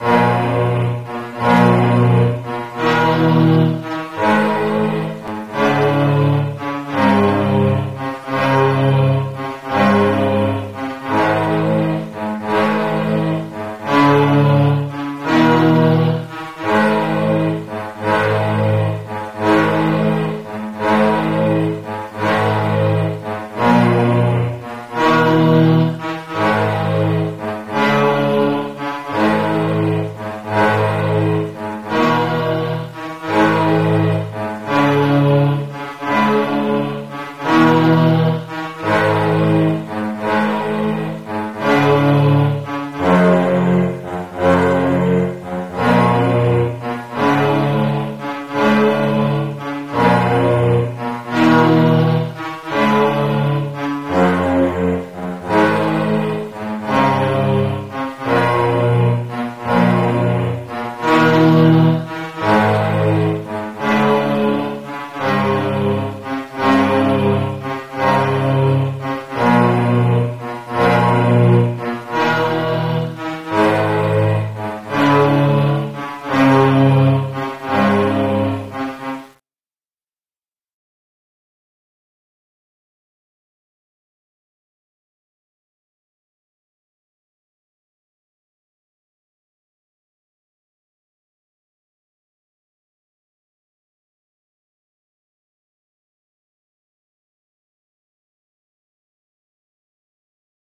Música